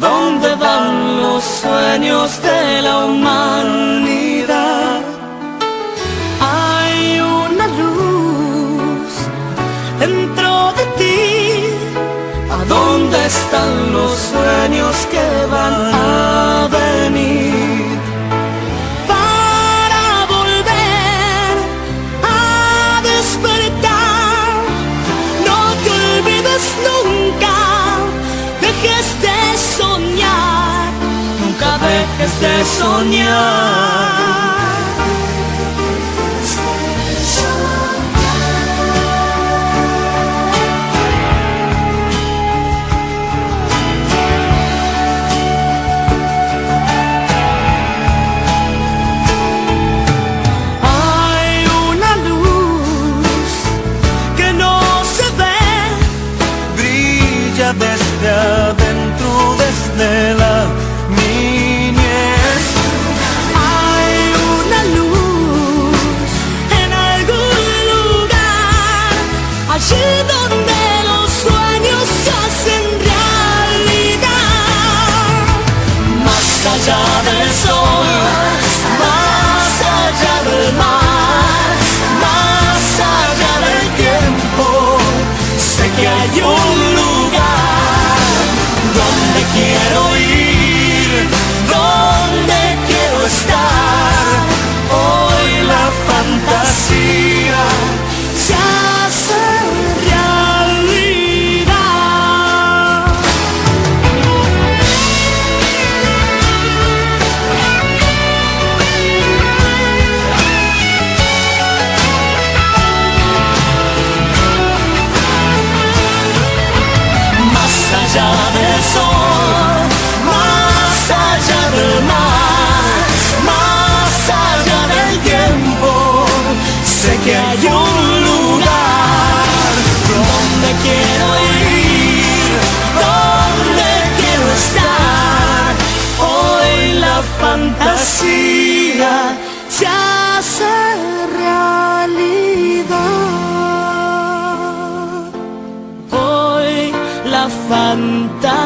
dónde van los sueños de la humanidad? Hay una luz dentro de ti. ¿A dónde están los sueños que dejes de soñar. Hay una luz que no se ve, brilla desde adentro, desde la quiero fantasía se hace realidad. Hoy la fantasía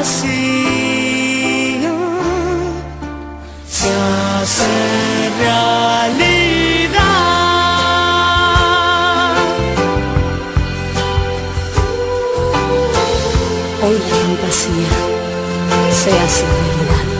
se hace realidad. Hoy la fantasía se hace realidad.